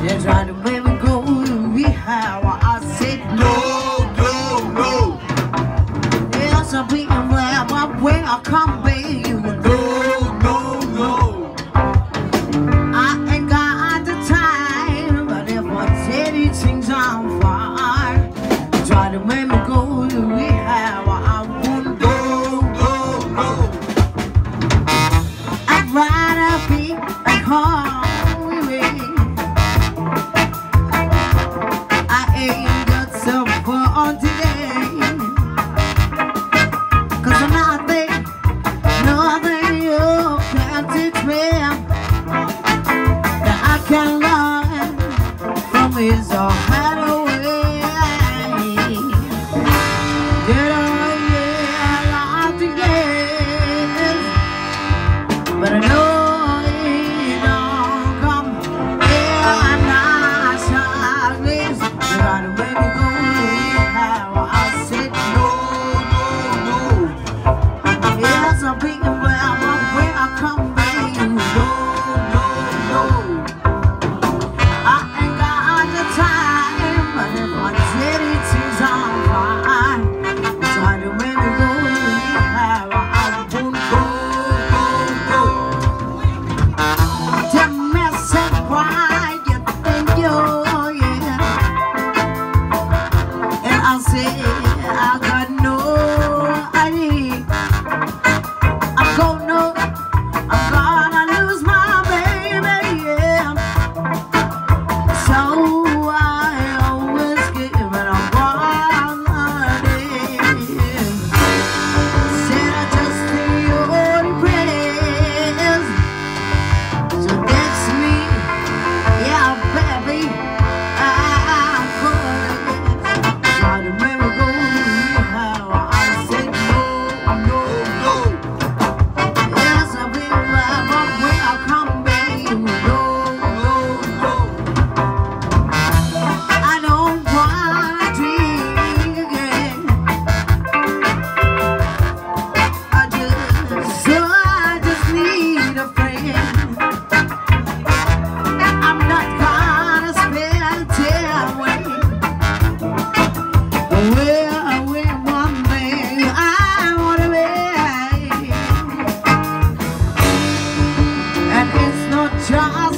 They to make me go to rehab. I no, no, no. Where I come. You no, no, no. I ain't got the time, but if things I'm. Try to make me go to rehab. I won't go, no, no. I'd rather be. see. child.